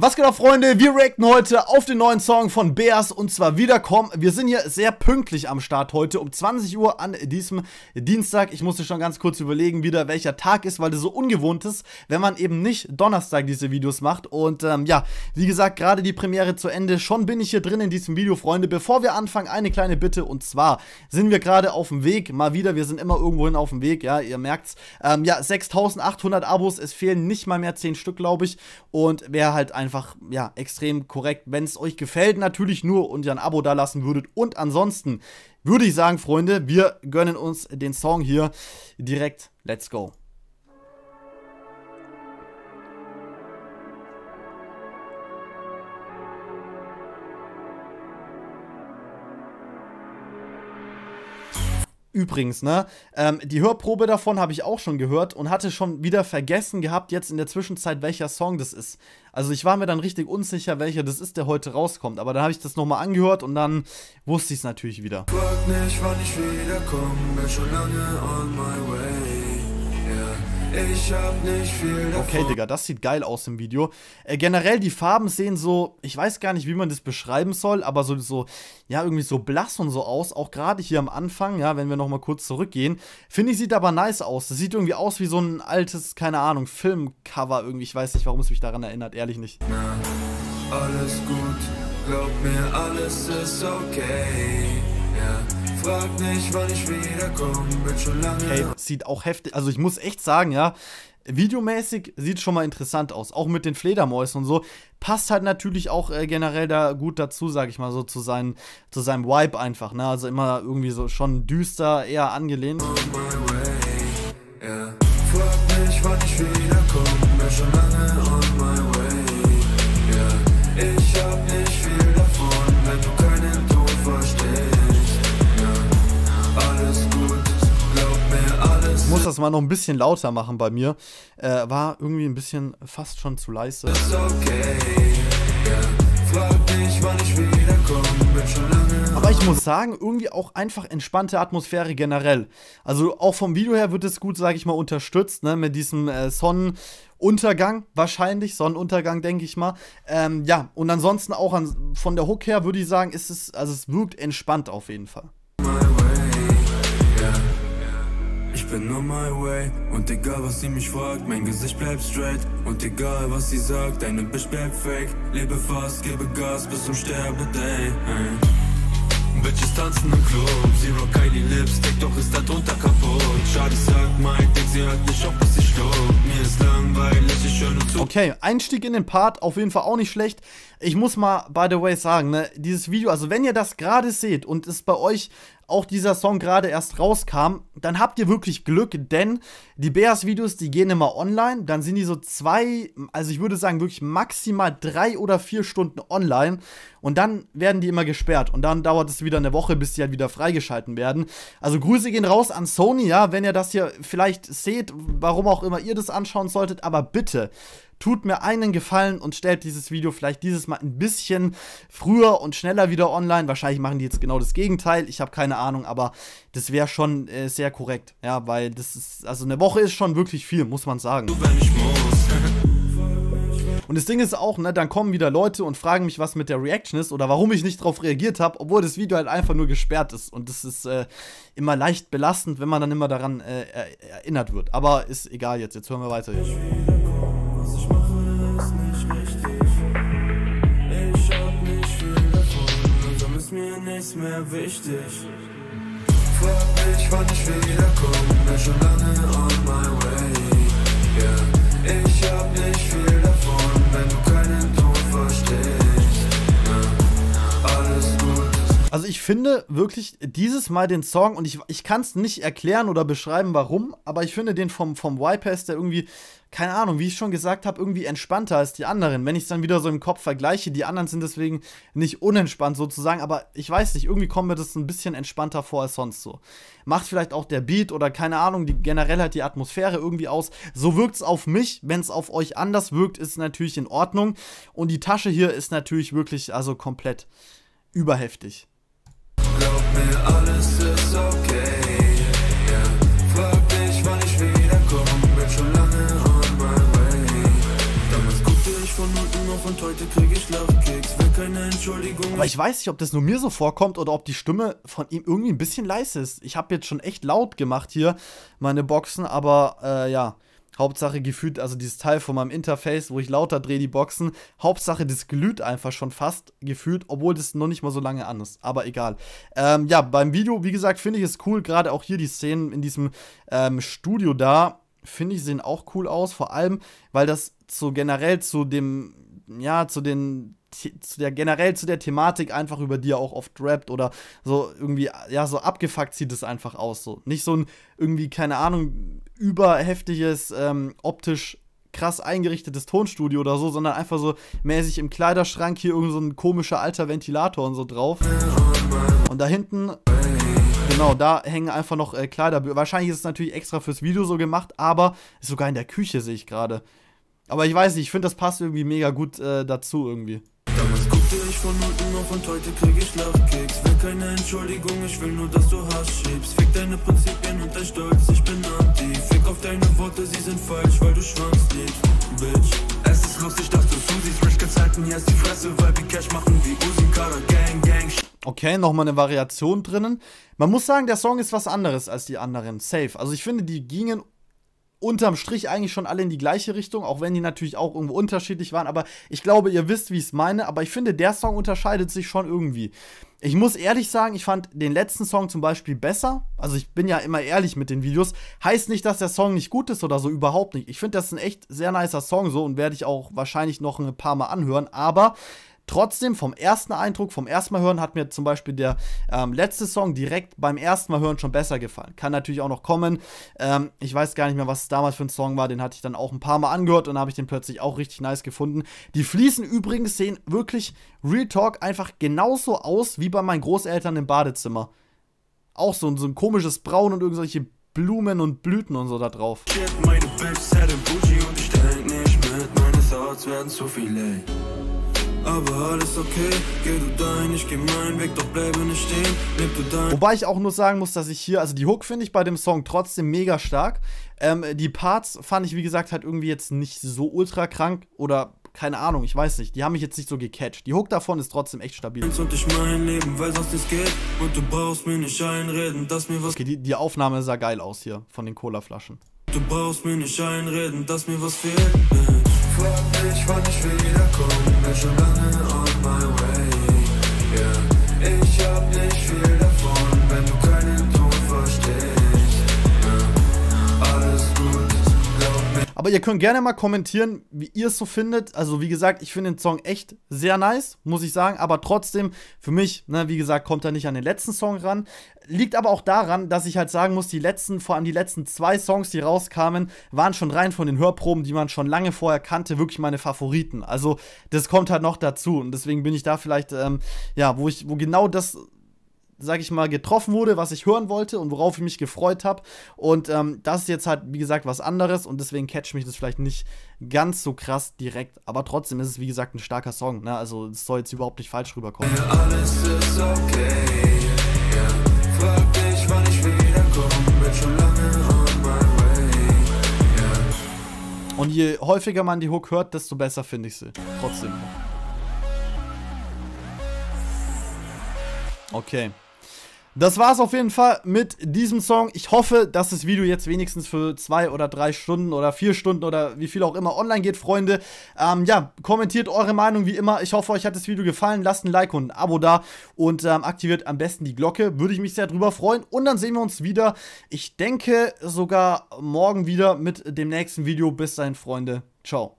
Was geht ab, Freunde? Wir reacten heute auf den neuen Song von Bears und zwar Wiederkommen. Wir sind hier sehr pünktlich am Start heute um 20 Uhr an diesem Dienstag. Ich musste schon ganz kurz überlegen, wieder welcher Tag ist, weil das so ungewohnt ist, wenn man eben nicht Donnerstag diese Videos macht. Und ähm, ja, wie gesagt, gerade die Premiere zu Ende. Schon bin ich hier drin in diesem Video, Freunde. Bevor wir anfangen, eine kleine Bitte und zwar sind wir gerade auf dem Weg, mal wieder, wir sind immer irgendwohin auf dem Weg, ja, ihr merkt's. Ähm, ja, 6800 Abos, es fehlen nicht mal mehr 10 Stück, glaube ich. Und wer halt ein einfach, ja, extrem korrekt. Wenn es euch gefällt, natürlich nur und ihr ein Abo da lassen würdet. Und ansonsten würde ich sagen, Freunde, wir gönnen uns den Song hier direkt. Let's go. Übrigens, ne, ähm, die Hörprobe davon habe ich auch schon gehört und hatte schon wieder vergessen gehabt, jetzt in der Zwischenzeit, welcher Song das ist. Also ich war mir dann richtig unsicher, welcher das ist, der heute rauskommt. Aber dann habe ich das nochmal angehört und dann wusste ich es natürlich wieder. Frag nicht, wann ich wiederkomme, bin schon lange on my way. Ich hab nicht viel davon. Okay, Digga, das sieht geil aus im Video. Äh, generell, die Farben sehen so, ich weiß gar nicht, wie man das beschreiben soll, aber so, so ja, irgendwie so blass und so aus. Auch gerade hier am Anfang, ja, wenn wir nochmal kurz zurückgehen. Finde ich, sieht aber nice aus. Das sieht irgendwie aus wie so ein altes, keine Ahnung, Filmcover irgendwie. Ich weiß nicht, warum es mich daran erinnert, ehrlich nicht. Na, alles gut, glaub mir, alles ist okay. Ja. Frag nicht, wann ich wiederkomme, bin schon lange. Hey, sieht auch heftig. Also ich muss echt sagen, ja, videomäßig sieht schon mal interessant aus. Auch mit den Fledermäusen und so. Passt halt natürlich auch äh, generell da gut dazu, sag ich mal so, zu, sein, zu seinem Vibe einfach. Ne? Also immer irgendwie so schon düster, eher angelehnt. On my way, yeah. Frag mich, wann ich wiederkomme, bin schon lange on das mal noch ein bisschen lauter machen bei mir. Äh, war irgendwie ein bisschen fast schon zu leise. Aber ich muss sagen, irgendwie auch einfach entspannte Atmosphäre generell. Also auch vom Video her wird es gut, sage ich mal, unterstützt, ne, mit diesem äh, Sonnenuntergang wahrscheinlich, Sonnenuntergang, denke ich mal. Ähm, ja, und ansonsten auch an, von der Hook her würde ich sagen, ist es, also es wirkt entspannt auf jeden Fall. Bin on my way. Und egal was sie mich fragt, mein Gesicht bleibt straight. Und egal was sie sagt, deine Bitch bleibt fake. Lebe fast, gebe Gas bis zum Sterbeday hey. Bitches tanzen im Club, Zero Kylie Lipstick, doch ist da drunter kaputt. Schade, sag mein Dick, sie hört nicht auf, bis sie stirbt Mir ist langweilig, ich höre nur zu. Okay, Einstieg in den Part, auf jeden Fall auch nicht schlecht. Ich muss mal, by the way, sagen, ne, dieses Video, also wenn ihr das gerade seht und es bei euch auch dieser Song gerade erst rauskam, dann habt ihr wirklich Glück, denn die Bears-Videos, die gehen immer online, dann sind die so zwei, also ich würde sagen wirklich maximal drei oder vier Stunden online und dann werden die immer gesperrt und dann dauert es wieder eine Woche, bis die halt wieder freigeschalten werden. Also Grüße gehen raus an Sony, ja, wenn ihr das hier vielleicht seht, warum auch immer ihr das anschauen solltet, aber bitte tut mir einen Gefallen und stellt dieses Video vielleicht dieses Mal ein bisschen früher und schneller wieder online. Wahrscheinlich machen die jetzt genau das Gegenteil. Ich habe keine Ahnung, aber das wäre schon äh, sehr korrekt. Ja, weil das ist, also eine Woche ist schon wirklich viel, muss man sagen. Und das Ding ist auch, ne, dann kommen wieder Leute und fragen mich, was mit der Reaction ist oder warum ich nicht darauf reagiert habe, obwohl das Video halt einfach nur gesperrt ist. Und das ist äh, immer leicht belastend, wenn man dann immer daran äh, erinnert wird. Aber ist egal jetzt, jetzt hören wir weiter. Jetzt. Nichts mehr wichtig. Frag mich, wann ich wiederkomme, bin schon lange on my way. Yeah. Ich hab nicht viel Also ich finde wirklich dieses Mal den Song, und ich, ich kann es nicht erklären oder beschreiben, warum, aber ich finde den vom, vom Y-Pass, der irgendwie keine Ahnung, wie ich schon gesagt habe, irgendwie entspannter als die anderen. Wenn ich es dann wieder so im Kopf vergleiche, die anderen sind deswegen nicht unentspannt sozusagen, aber ich weiß nicht, irgendwie kommt mir das ein bisschen entspannter vor als sonst so. Macht vielleicht auch der Beat oder keine Ahnung, die generell halt die Atmosphäre irgendwie aus. So wirkt es auf mich. Wenn es auf euch anders wirkt, ist natürlich in Ordnung. Und die Tasche hier ist natürlich wirklich, also komplett überheftig. Aber ich weiß nicht, ob das nur mir so vorkommt oder ob die Stimme von ihm irgendwie ein bisschen leise ist. Ich habe jetzt schon echt laut gemacht hier, meine Boxen, aber äh, ja. Hauptsache gefühlt, also dieses Teil von meinem Interface, wo ich lauter drehe die Boxen. Hauptsache, das glüht einfach schon fast gefühlt, obwohl das noch nicht mal so lange an ist. Aber egal. Ähm, ja, beim Video, wie gesagt, finde ich es cool. Gerade auch hier die Szenen in diesem ähm, Studio da, finde ich, sehen auch cool aus. Vor allem, weil das so generell zu dem, ja, zu den zu der generell zu der Thematik einfach über die er auch oft rappt oder so irgendwie ja so abgefuckt sieht es einfach aus so nicht so ein irgendwie keine Ahnung überheftiges ähm, optisch krass eingerichtetes Tonstudio oder so, sondern einfach so mäßig im Kleiderschrank hier irgend so ein komischer alter Ventilator und so drauf. Und da hinten Genau, da hängen einfach noch äh, Kleider. Wahrscheinlich ist es natürlich extra fürs Video so gemacht, aber ist sogar in der Küche, sehe ich gerade. Aber ich weiß nicht, ich finde, das passt irgendwie mega gut äh, dazu irgendwie. Von unten auf und heute krieg ich Lachkicks. Will keine Entschuldigung, ich will nur, dass du Hass schiebst. Fick deine Prinzipien und dein Stolz, ich bin anti. Fick auf deine Worte, sie sind falsch, weil du schwanzt liebst, Bitch. Es ist lustig, dass du zusiehst, Rich gezeigt hier ist die Fresse, weil wir Cash machen wie Uzi, Kara, Gang, Gang. Okay, nochmal eine Variation drinnen. Man muss sagen, der Song ist was anderes als die anderen. Safe. Also ich finde, die gingen unterm Strich eigentlich schon alle in die gleiche Richtung, auch wenn die natürlich auch irgendwo unterschiedlich waren. Aber ich glaube, ihr wisst, wie ich es meine. Aber ich finde, der Song unterscheidet sich schon irgendwie. Ich muss ehrlich sagen, ich fand den letzten Song zum Beispiel besser. Also ich bin ja immer ehrlich mit den Videos. Heißt nicht, dass der Song nicht gut ist oder so, überhaupt nicht. Ich finde, das ist ein echt sehr nicer Song so und werde ich auch wahrscheinlich noch ein paar Mal anhören. Aber Trotzdem, vom ersten Eindruck, vom ersten Mal hören, hat mir zum Beispiel der ähm, letzte Song direkt beim ersten Mal hören schon besser gefallen. Kann natürlich auch noch kommen. Ähm, ich weiß gar nicht mehr, was es damals für ein Song war. Den hatte ich dann auch ein paar Mal angehört und habe ich den plötzlich auch richtig nice gefunden. Die Fliesen übrigens sehen wirklich Real Talk einfach genauso aus wie bei meinen Großeltern im Badezimmer. Auch so, so ein komisches Braun und irgendwelche Blumen und Blüten und so da drauf. Meine Bitch, und ich denk nicht mit, meine Thoughts werden zu viel, ey aber alles okay. Geh du dein, ich geh meinen Weg, doch bleibe nicht stehen. Leb du dein. Wobei ich auch nur sagen muss, dass ich hier, also die Hook finde ich bei dem Song trotzdem mega stark. Ähm, die Parts fand ich, wie gesagt, halt irgendwie jetzt nicht so ultra krank oder keine Ahnung, ich weiß nicht. Die haben mich jetzt nicht so gecatcht. Die Hook davon ist trotzdem echt stabil. Leben, einreden. Okay, die, die Aufnahme sah geil aus hier von den Cola-Flaschen. Du brauchst mir nicht einreden, dass mir was fehlt. Frag mich, wann ich wiederkomme. Bin schon lange on my way. Aber ihr könnt gerne mal kommentieren, wie ihr es so findet. Also, wie gesagt, ich finde den Song echt sehr nice, muss ich sagen. Aber trotzdem, für mich, ne, wie gesagt, kommt er nicht an den letzten Song ran. Liegt aber auch daran, dass ich halt sagen muss, die letzten, vor allem die letzten zwei Songs, die rauskamen, waren schon rein von den Hörproben, die man schon lange vorher kannte, wirklich meine Favoriten. Also, das kommt halt noch dazu. Und deswegen bin ich da vielleicht, ähm, ja, wo ich, wo genau das sag ich mal, getroffen wurde, was ich hören wollte und worauf ich mich gefreut habe. Und ähm, das ist jetzt halt, wie gesagt, was anderes und deswegen catcht mich das vielleicht nicht ganz so krass direkt. Aber trotzdem ist es, wie gesagt, ein starker Song. Ne? Also es soll jetzt überhaupt nicht falsch rüberkommen. Alles ist okay. Frag dich, wann ich wiederkomme, bin schon lange on my way. Yeah. Und je häufiger man die Hook hört, desto besser finde ich sie. Trotzdem. Okay. Das war es auf jeden Fall mit diesem Song. Ich hoffe, dass das Video jetzt wenigstens für zwei oder drei Stunden oder vier Stunden oder wie viel auch immer online geht, Freunde. Ähm, ja, kommentiert eure Meinung wie immer. Ich hoffe, euch hat das Video gefallen. Lasst ein Like und ein Abo da und ähm, aktiviert am besten die Glocke. Würde ich mich sehr drüber freuen. Und dann sehen wir uns wieder. Ich denke sogar morgen wieder mit dem nächsten Video. Bis dahin, Freunde. Ciao.